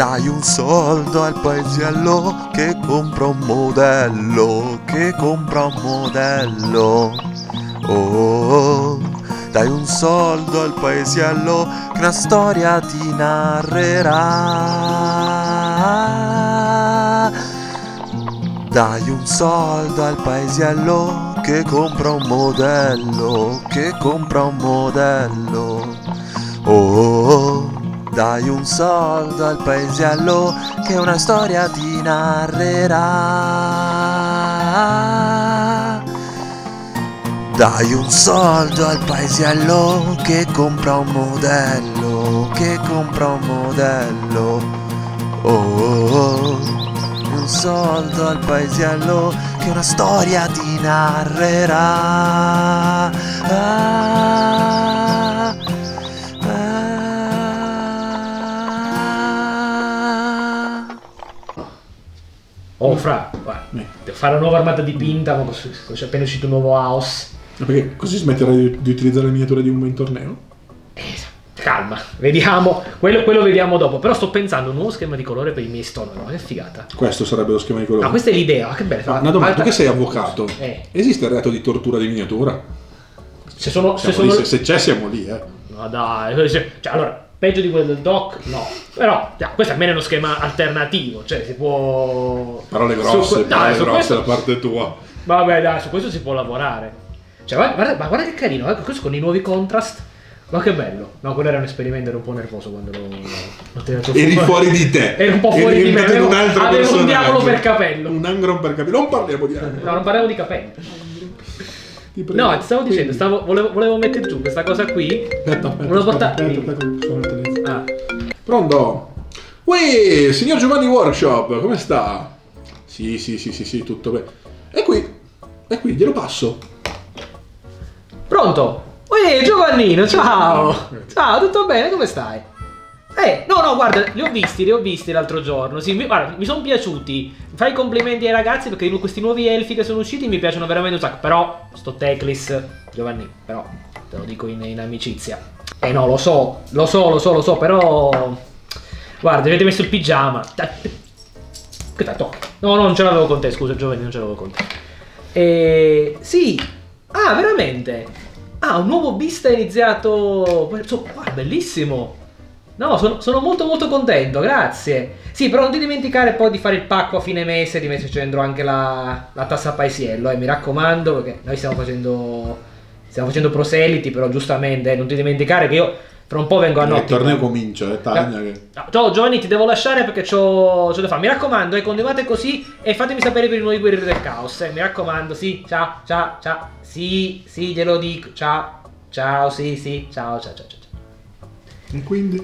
Dai un soldo al paesiello che compra un modello, che compra un modello. Oh, dai un soldo al paesiello che una storia ti narrerà. Dai un soldo al paesiello che compra un modello, che compra un modello. Oh, dai un soldo al paesiello che una storia ti narrerà. Dai un soldo al paesiello che compra un modello, che compra un modello. Oh, un soldo al paesiello che una storia ti narrerà. Ah, Oh, fra, guarda, devo fare una nuova armata dipinta, ma così, così è appena uscito un nuovo house. Ma Perché così smetterai di, di utilizzare le miniature di Umbo in torneo? Calma, vediamo, quello, quello vediamo dopo. Però sto pensando a un nuovo schema di colore per i miei stone, no? Che figata. Questo sarebbe lo schema di colore. Ah, questa è l'idea, che bella. Ah, una domanda, tu che sei avvocato, Eh. esiste il reato di tortura di miniatura? Se sono... Se sono... lì, se, se c'è siamo lì, eh. No dai, se- cioè allora, peggio di quello del doc, no. Però, cioè, questo almeno è uno schema alternativo, cioè si può... Parole Su grosse, que- parole dai, su grosse questo- da parte tua. Vabbè dai, su questo si può lavorare. Cioè, guarda, guarda- ma guarda che carino, guarda, questo con i nuovi contrast. Ma che bello. No, quello era un esperimento, ero un po' nervoso quando l'ho, l'ho tirato Eri fuori di te. Eri un po' Eri fuori di me, avevo, un altro avevo un diavolo per capello. Un angron per capello. Non parliamo di angron. No, non parliamo di capelli. Ti prego. No, ti stavo dicendo, Quindi- stavo, volevo, volevo mettere giù questa cosa qui. Aspetta, aspetta, aspetta, portare- aspetta, aspetta. Ah, Pronto? Uè, signor Giovanni Workshop, come sta? Sì, sì, sì, sì, sì, tutto bene. E qui, e qui, glielo passo. Pronto? Uè, Giovannino, ciao! Ciao, tutto bene? Come stai? Eh, no, no, guarda, li ho visti, li ho visti l'altro giorno. Sì, mi, guarda, mi sono piaciuti. Fai i complimenti ai ragazzi perché questi nuovi elfi che sono usciti mi piacciono veramente un sacco. Però, sto Teclis, Giovanni, però, te lo dico in, in amicizia. Eh no, lo so, lo so, lo so, lo so, però... Guarda, avete messo il pigiama. Che tocca. No, no, non ce l'avevo con te, scusa Giovanni, non ce l'avevo con te. E... Sì. Ah, veramente? Ah, un nuovo beast è iniziato... Ah, bellissimo. No, sono, sono molto molto contento, grazie. Sì, però non ti dimenticare poi di fare il pacco a fine mese, di metterci dentro anche la, la tassa paesiello, eh, mi raccomando, perché noi stiamo facendo... Stiamo facendo proseliti, però giustamente, eh, non ti dimenticare che io fra un po' vengo a Il notte. torneo comincia, eh, Tagna che... No, Ciao Giovanni, ti devo lasciare perché c'ho, c'ho da fare. Mi raccomando, eh, continuate così e fatemi sapere per i nuovi guerrieri del caos. Eh. Mi raccomando, sì, ciao, ciao, ciao. Sì, sì, glielo dico. Ciao, ciao, sì, sì, ciao, ciao, ciao, ciao. E quindi?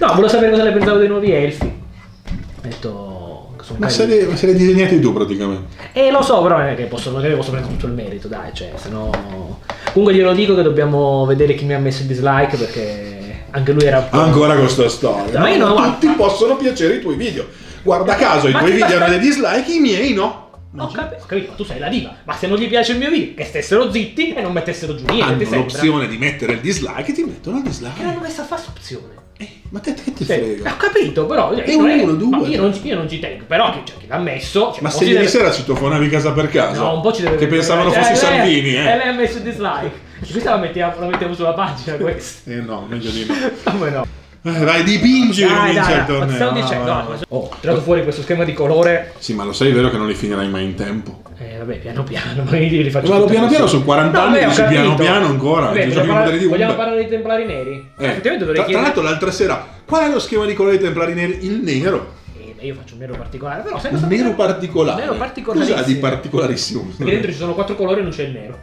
No, volevo sapere cosa ne pensavo dei nuovi elfi. Ho detto... sono Ma carini. se li, ma se li hai disegnati tu praticamente. Eh, lo so, però non è che posso, non è che posso prendere tutto il merito, dai, cioè, se no... Comunque glielo dico che dobbiamo vedere chi mi ha messo il dislike perché anche lui era. Ancora con sta storia. Ma io No, non- tutti possono piacere i tuoi video. Guarda caso, i Ma tuoi che video hanno dei dislike, i miei no. Ho capito, ho capito, ma tu sei la diva. Ma se non gli piace il mio video, che stessero zitti e non mettessero giù niente, Hanno l'opzione di mettere il dislike e ti mettono il dislike. l'hanno messa a fare opzione. Eh, ma te che ti Cioè, frega? ho capito, però. cioè, E è- uno, due. ma io, non, ci- io non ci tengo, però che, cioè, chi l'ha messo. Cioè, Ma se ieri deve- sera citofonavi casa per casa, No, un po' ci deve che pensavano cioè, fossi lei- Salvini, E eh. lei ha messo il dislike. Questa la mettiamo, la mettiamo sulla pagina questa. Eh no, meglio di no. Come no? Eh, vai, dipingi e Dai, dai, torneo. stavo dicendo. no, oh, ho tirato fuori questo schema di colore. Sì, ma lo sai vero che non li finirai mai in tempo. Eh, vabbè, piano piano, ma io li faccio Ma lo piano piano su 40 anni, beh, ho dici piano piano ancora, Vabbè, ti vogliamo, parlare, modelli di vogliamo Umber. parlare dei templari neri? Eh, Effettivamente dovrei tra, tra chiedere... l'altro l'altra sera, qual è lo schema di colore dei templari neri? Il nero. Eh, beh, io faccio un nero particolare, però sai Un cosa nero particolare. Un nero particolarissimo. Cos'ha di particolarissimo? Perché dentro ci sono quattro colori e non c'è il nero.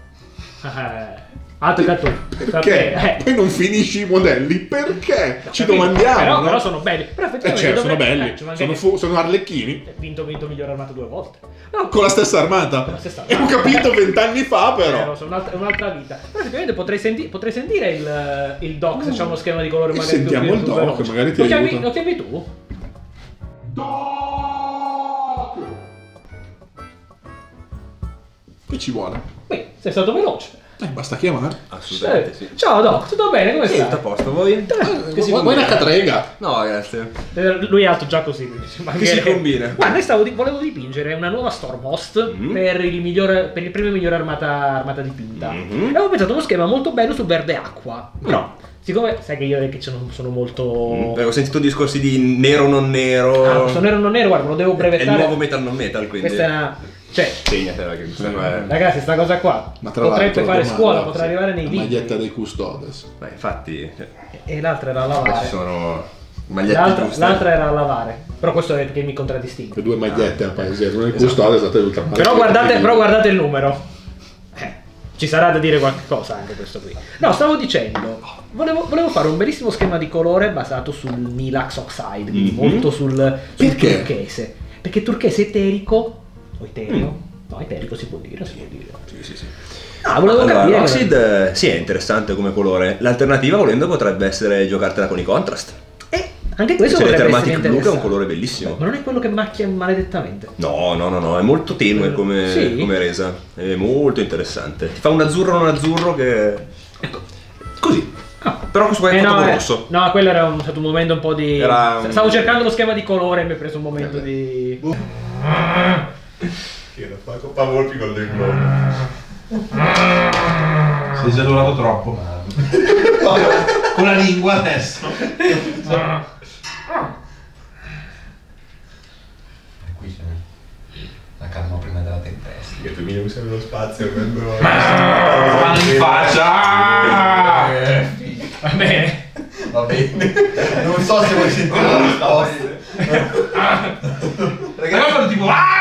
Eh, Altro che tu. Perché? Eh, Poi non finisci i modelli? Perché? ho Ci capito, domandiamo. Però, no? però sono belli. Però Eh certo, sono belli. eh, sono, fu- sono arlecchini. Vinto, vinto migliore armato due volte. No, Con la stessa armata. Con la stessa Ho armata. capito vent'anni fa, Eh, però. lo so, un'altra, un'altra vita. Però effettivamente potrei, senti- potrei sentire il, il doc se c'è uno schema di colore E magari sentiamo il doc, veloce. magari ti lo chiami, lo chiami tu? Che ci vuole? Beh, sei stato veloce. Eh, basta chiamare. Assolutamente Eh, sì. Ciao Doc, tutto bene? Come Sì, stai? tutto a posto, voi? Eh, Che si vuoi vuoi una catrega? No, grazie. Eh, Lui è alto già così. quindi ci Che si combina? Guarda, io stavo di- volevo dipingere una nuova Stormhost Mhm. per, il miglior, per il premio migliore armata, armata dipinta. Mhm. E avevo pensato uno schema molto bello sul verde acqua. Però, siccome sai che io che sono, sono molto. Mm, perché ho sentito discorsi di nero non nero. Ah, questo nero non nero, guarda, me lo devo È brevettare. il nuovo metal non metal, quindi. Questa è una. Cioè, Segnatela che questa è. ragazzi, sta cosa qua Ma tra potrebbe fare domanda, scuola, potrà arrivare nei la libri. maglietta dei custodes. Beh, infatti. cioè, E l'altra era Ci lavare. sono magliette L'altra, l'altra era a lavare. Però questo è perché mi contraddistingue. Le due magliette al paese, una Esatto. custodes, l'altra dell'ultramare. Però guardate, però guardate il numero. Eh, ci sarà da dire qualche cosa anche questo qui. No, stavo dicendo, volevo, volevo fare un bellissimo schema di colore basato sul Milax Oxide, quindi Mhm. molto sul, sul Perché? turchese. Perché turchese eterico, o etereo, no eterico si può dire, si può dire. Sì, sì, sì. Ah, volevo allora, capire. l'Oxid sì, è interessante come colore. L'alternativa, volendo, potrebbe essere giocartela con i contrast. Eh, anche questo le potrebbe essere Blue, che è un colore bellissimo. Ma non è quello che macchia maledettamente. No, no, no, no, è molto tenue come, Sì? come resa. È molto interessante. Ti fa un azzurro non azzurro che. Ecco. Così. Ah. Però questo qua è Eh, no, eh, rosso. no, quello era un, stato un momento un po' di. Era Stavo cercando lo schema di colore e mi è preso un momento Eh, di. Coppa Volpi con del Sei esagerato troppo. Con la lingua adesso. Qui c'è la calma prima della tempesta. Che tu mi usi lo spazio quando. Mano in faccia! Va bene. Va bene. Non so se vuoi sentire la risposta. Ragazzi, tipo "Ah!"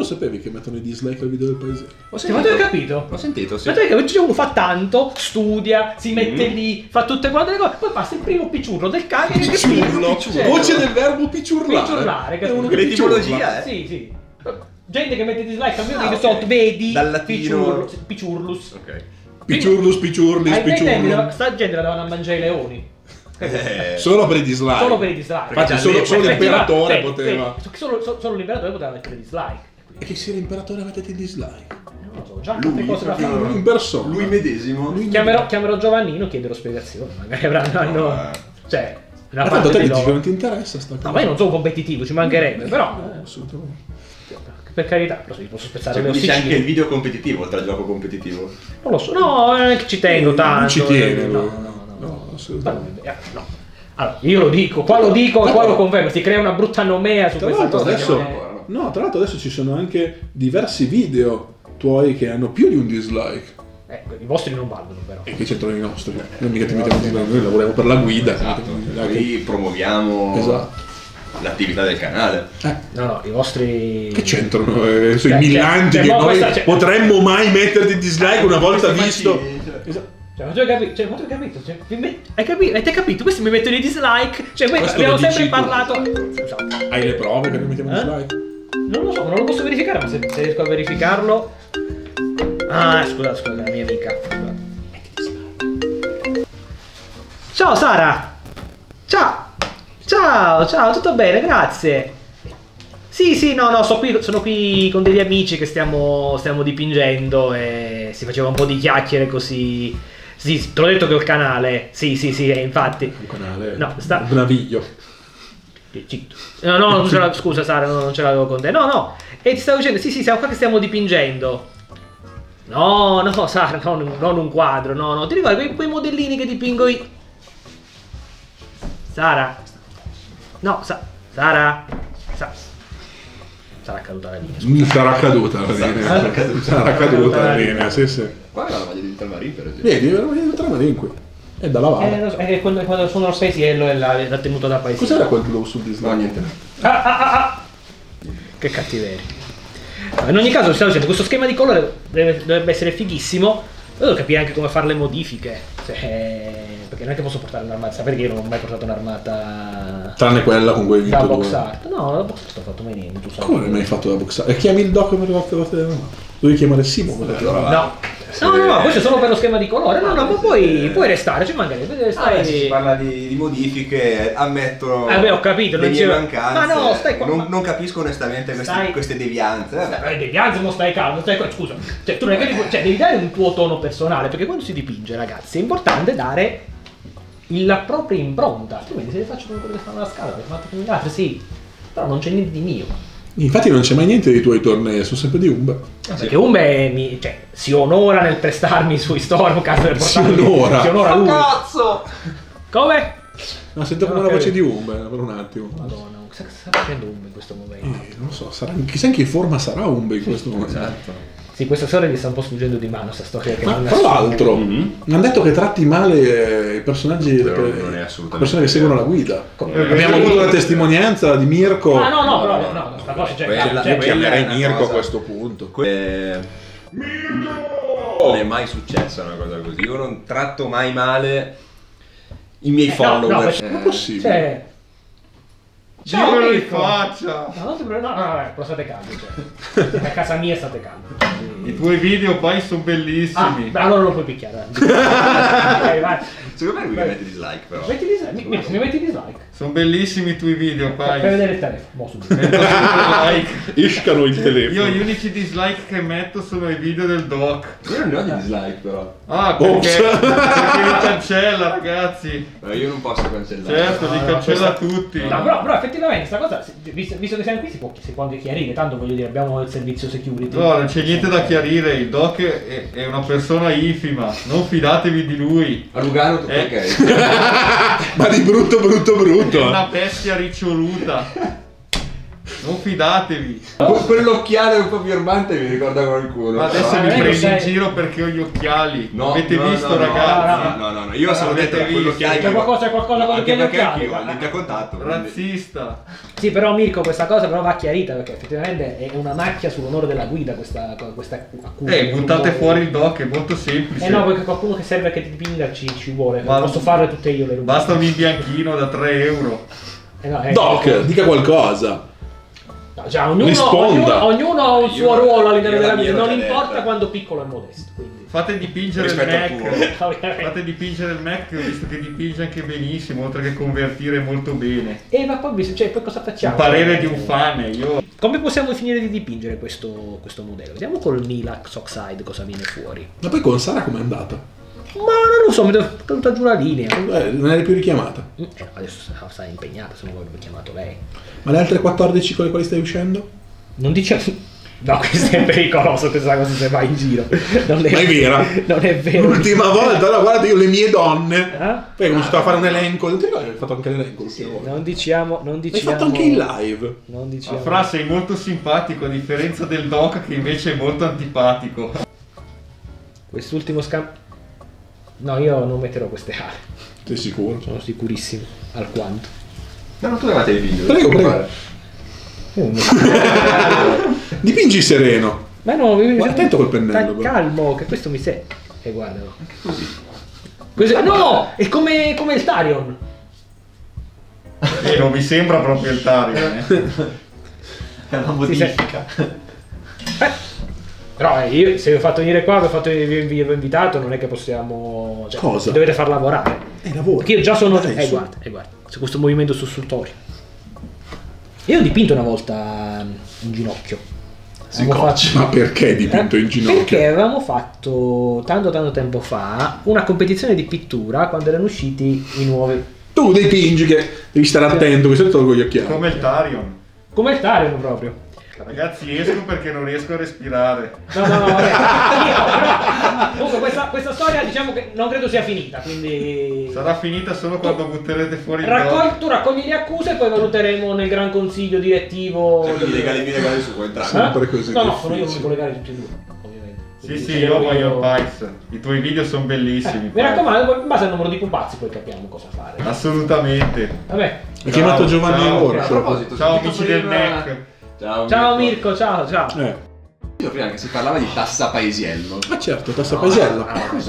Lo sapevi che mettono i dislike al video del paese? Ho Cioè, ma tu hai capito? Ho sentito, sì. Ma tu hai capito? Cioè, uno fa tanto, studia, si mette Mm. lì, fa tutte quante le cose, poi passa il primo picciurlo del cane che Picciurlo. Cioè, Voce del verbo picciurlare. Picciurlare, È capito? che L'etimologia, picciurla. eh. Sì, sì. Gente che mette dislike al mio Ah, video ok. sotto, vedi, Dal latino. picciurlus, picciurlus. Ok. Picciurlus, picciurlis, picciurlo. sta gente la davano a mangiare i leoni. Eh, Solo per i dislike. Solo per i dislike. Infatti solo, solo l'imperatore poteva. solo- solo l'imperatore poteva mettere dislike. E che sia l'imperatore mettete il dislike. Non lo so, già Lui, cose da proprio- fare. In persona. Lui medesimo. Lui Chiamerò, chiamerò Giovannino, chiederò spiegazioni. Magari avranno. No, eh. Cioè, una Ma parte te di dici che loro. non ti interessa sta cosa. No, ma io non sono competitivo, ci mancherebbe, però. No, assolutamente. Per carità, però se posso spezzare Cioè, le quindi c'è anche il ossicine. video competitivo oltre al gioco competitivo. Non lo so, no, non è che ci tengo tanto. Non ci tiene no, lui. no, no, no. No, Ma assolutamente. no. Allora, io lo dico, qua lo dico e qua lo confermo, si crea una brutta nomea su questa cosa. adesso, no, tra l'altro adesso ci sono anche diversi video tuoi che hanno più di un dislike. Eh, i vostri non valgono però. E che c'entrano i nostri? Noi mica ti mettiamo in dislike, noi lavoriamo per la guida. Esatto. mettiamo. Qui promuoviamo Esatto. l'attività del canale. Eh, No, no, i vostri... che c'entrano eh, sui Cioè, millanti cioè, che ma noi questa- cioè- potremmo mai metterti dislike una volta visto. cioè. Esatto. Cioè, ma tu hai capito? Cioè, ma tu hai capito? Cioè, mi met- hai capito? Avete capito? Questi mi mettono i dislike. Cioè, abbiamo sempre tu. parlato. Scusate. Hai le prove che noi mettiamo Eh? dislike? Non lo so, non lo posso verificare, ma se, se riesco a verificarlo. Ah, scusate, scusate, la mia amica. Ciao Sara! Ciao! Ciao, ciao, tutto bene, grazie. Sì, sì, no, no, sto qui, sono qui con degli amici che stiamo, stiamo dipingendo e si faceva un po' di chiacchiere così. Sì, te l'ho detto che ho il canale. Sì, sì, sì, infatti. Un canale. No, sta- Un naviglio. Zitto. No, no, non ce la- scusa Sara, no, non ce l'avevo con te. No, no. E ti stavo dicendo, sì, sì, siamo qua che stiamo dipingendo. No, no, Sara, no, non, non un quadro, no, no. Ti ricordi quei, quei modellini che dipingo io? Sara? No, Sa- Sara? Sa- sarà caduta la linea. Sarà caduta la linea. Sarà caduta la linea, sì, sì. Qua è la maglia di Little Marine, per esempio. Vedi, veramente trama qui. È da Eh, lavare. lo so, è quando, quando sono lo spaziello e l'ha, l'ha tenuto da paese. Cos'era quel blu sul dislike? No, niente. Ah, ah, ah, ah. Che cattiveria. In ogni caso, stavo dicendo, questo schema di colore deve- dovrebbe essere fighissimo. Io devo capire anche come fare le modifiche. Cioè, perché non è che posso portare un'armata. Sapete che io non ho mai portato un'armata Tranne quella con cui hai da vinto box art. No, da box art non ho fatto mai niente. Come non hai fatto da box art? E chiami il doc per le volte volte Dovevi chiamare Simo. per Allora va. No, No, no, no, questo è solo per lo schema di colore. No, no, ma poi Eh. puoi restare, ci mancherebbe. Ah, Stai... si parla di, di modifiche, ammetto Eh, beh, ho capito, le non mie mancanze. Ma no, stai qua- Non, non capisco onestamente queste, Stai- queste devianze. Vabbè. Devi, anzi, non stai calmo, stai qua- Scusa, cioè, tu non è che devi, cioè, devi dare un tuo tono personale, perché quando si dipinge, ragazzi, è importante dare la propria impronta. Altrimenti se le faccio come quello che fanno la scala, perché fatto come gli altri, sì. Però non c'è niente di mio. Infatti non c'è mai niente dei tuoi tornei, sono sempre di Umba. Perché Umbe mi, cioè, si onora nel prestarmi sui Stormcast per Si portarmi- onora. Si onora lui. Cazzo! Come? No, sento come Ok. la voce di Umba per un attimo. Madonna, cosa sta facendo Umbe in questo momento? Eh, non lo so, sarà, chissà in che forma sarà Umba in questo momento. Esatto. Sì, questa storia gli sta un po' sfuggendo di mano, sta storia che Ma non tra l'altro, Mhm. mi hanno detto che tratti male eh, i personaggi, le persone che seguono la guida. vero. Abbiamo avuto la testimonianza di Mirko. Ah, no, no, No, però, no, no, no, no, cosa, cioè, quella- cioè, Io quella chiamerei è una Mirko a cosa- questo punto. Que- Non è mai successa una cosa così. Io non tratto mai male i miei Eh, no, follower. no, perché- Ma è possibile? Cioè... Ciao, Dimmelo in Mirko. faccia! No, non ti pre- no, no, no, però state calmi, cioè. A casa mia state calmi. I tuoi video poi sono Ah, bellissimi. beh, allora non puoi picchiare. vai, vai. Secondo me lui Vai. mette dislike però. Metti dislike, mi, mi- mi metti dislike. Sono bellissimi i tuoi video, Per pai. vedere il telefono. Like. Iscano il Io telefono. gli unici dislike che metto sono i video del doc. Io non ne ho di dislike però. Ah, perché, Ops. perché li cancella, ragazzi. Ma io non posso cancellare. Certo, li No, no, cancella questa- tutti. No, però, però effettivamente sta cosa, visto, visto che siamo qui, si può, si può anche chiarire. Tanto voglio dire, abbiamo il servizio security. No, non c'è niente da chiarire, il doc è, è una persona infima, non fidatevi di lui. A Lugano tutto Eh. ok. Ma di brutto, brutto, È brutto. una bestia riccioluta. Non fidatevi. Que- Quell'occhiale un po' birbante mi ricorda qualcuno. Ma adesso però- mi non è che prendi in sei- giro perché ho gli occhiali. No, Avete no, visto, no, no, ragazzi? No, no, no, io sono Avete detto quell'occhiale C'è qualcosa- qualcosa con gli occhiali, anch'io ho lente a contatto. quindi- Razzista. Sì, però Mirko, questa cosa però va chiarita perché effettivamente è una macchia sull'onore della guida questa, questa accusa. Eh, buttate fuori il doc, è molto semplice. Eh no, perché qualcuno che serve che ti dipinga ci, ci vuole. Ma- Posso farle tutte io le rubriche. Basta un imbianchino da 3 euro. Eh no, eh, Doc, dica qualcosa. No, cioè, ognuno, risponda. ognuno, ognuno ha un Io- suo ruolo all'interno io la della l'ho non importa detta. quando piccolo e modesto. Quindi. Fate dipingere il Rispetto Mac. Fate dipingere il Mac che ho visto che dipinge anche benissimo, oltre che convertire molto bene. E ma poi, cioè, poi cosa facciamo? Un parere di un fan, io Come possiamo finire di dipingere questo, questo modello? Vediamo col Milax Oxide cosa viene fuori. Ma poi con Sara com'è andata? Ma non lo so, mi è venuta giù la linea. Eh, non eri più richiamata. Eh, adesso sta- sta impegnata, se non avrebbe chiamato lei. Ma le altre 14 con le quali stai uscendo? Non dice. No, questo è pericoloso, questa cosa se va in giro. Non è, Ma è vera. Non è vero. L'ultima volta, allora guarda io le mie donne. Eh? Poi ho cominciato a fare un elenco. Non ti ricordi che hai fatto anche l'elenco l'ultima volta? Non diciamo, non L'hai diciamo. fatto anche in live. Non diciamo. Fra sei molto simpatico a differenza del doc che invece è molto antipatico. Quest'ultimo scambio. No, io non metterò queste ali. Sei sicuro? Sono sicurissimo. Alquanto. No, no, tu dovete dipingere. Prego, non prego. non- Dipingi sereno. Ma no, mi Guarda, attento col pennello, Stai però. calmo, che questo mi sei. E guardalo. Questo- No! È come, come il Tarion. E non mi sembra proprio il Tarion, eh. È una Sì, sì. modifica. Però eh, io, se vi ho fatto venire qua, vi ho, fatto, vi ho vi ho invitato, non è che possiamo... Cioè, Cosa? mi Dovete far lavorare. Eh, lavoro. Perché io già sono... Eh, guarda, eh, guarda. C'è questo movimento sussultorio. Io ho dipinto una volta in ginocchio. Avevamo fatto- Ma perché dipinto in Eh, ginocchio? Perché avevamo fatto tanto tanto tempo fa una competizione di pittura quando erano usciti i nuovi. Tu dipingi che devi stare attento, che se tolgo gli occhiali. Come il Tarion. Come il Tarion proprio. Ragazzi, esco perché non riesco a respirare. No, no, no, vabbè. Però, comunque questa, questa storia diciamo che non credo sia finita, quindi... Sarà finita solo quando butterete fuori il Raccogli- doc. tu raccogli le accuse e poi valuteremo nel gran consiglio direttivo... Cioè, quindi legali, mi legali su, puoi entrare. Eh? Sempre così No, no, sono io che mi difficile. collegare tutti e due, ovviamente. Sì, sì, io voglio io- Pikes. I tuoi video sono Eh, bellissimi. mi Pikes. raccomando, in base al numero di pupazzi poi capiamo cosa fare. Assolutamente. Vabbè. Hai chiamato Giovanni ciao. A Workshop. proposito, Ciao amici del prima- Mac. Ciao, Ciao Mirko, ciao, ciao. Eh. Sentito prima che si parlava di tassa paesiello. Ma certo, tassa paesiella.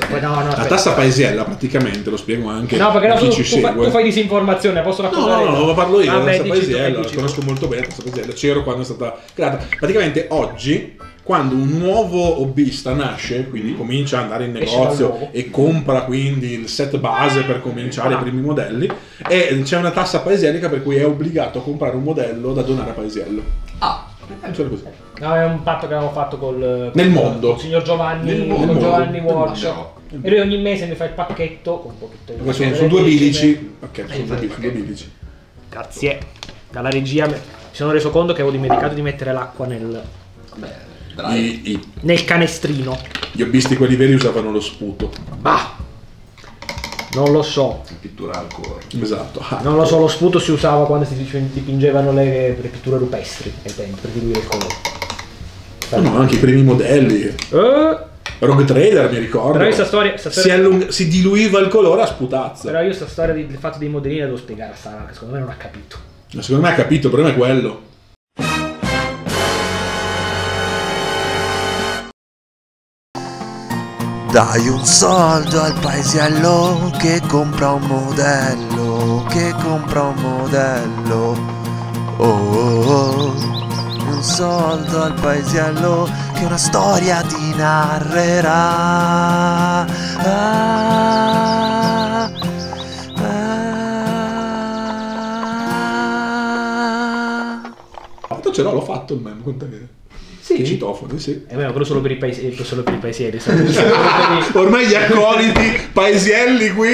Poi no, no, La aspetta. tassa paesiella praticamente, lo spiego anche No, perché a no, chi tu, ci tu fa- segue. tu fai disinformazione, posso No, raccontare? no, no, lo parlo io, la Vabbè, tassa paesiella, la conosco molto bene, la tassa paesiella, c'ero quando è stata creata. Praticamente oggi, quando un nuovo hobbista nasce, quindi comincia ad andare in negozio e compra quindi il set base per cominciare i primi modelli, e c'è una tassa paesielica per cui è obbligato a comprare un modello da donare a paesiello. Funziona così. No, è un patto che avevamo fatto col, Nel mondo. col signor Giovanni, Nel con mondo. Giovanni Nel Workshop. E lui ogni mese mi fa il pacchetto con un pochetto di Perché sono, sono due bilici. Ok, sono due bilici, due bilici. Grazie. Dalla regia mi mi sono reso conto che avevo dimenticato di mettere l'acqua nel, vabbè, dai. I, i- nel canestrino. gli hobbisti quelli veri usavano lo sputo. Bah! Non lo so. Pittura al cuore. Esatto. Non lo so, lo sputo si usava quando si dipingevano le, le pitture rupestri ai tempi per diluire il colore. No, anche i primi modelli. Eh, Rogue Trader mi ricordo. Però questa storia- questa si, storia- allung- si diluiva il colore a sputazza. però io sta storia del fatto dei modellini la devo spiegare a Sara, che secondo me non ha capito. Ma Secondo me ha capito, il problema è quello. Dai un soldo al paesiello che compra un modello, che compra un modello. Oh, oh, oh. Un soldo al paesiello che una storia ti narrerà. Ah, ah. Fatto ce l'ho, l'ho fatto il meme, conta che... Sì. I citofoni, sì. Vero, quello solo per i paesi, quello solo per i paesieri. sai? Solo per i- Ormai gli accoliti paesielli qui...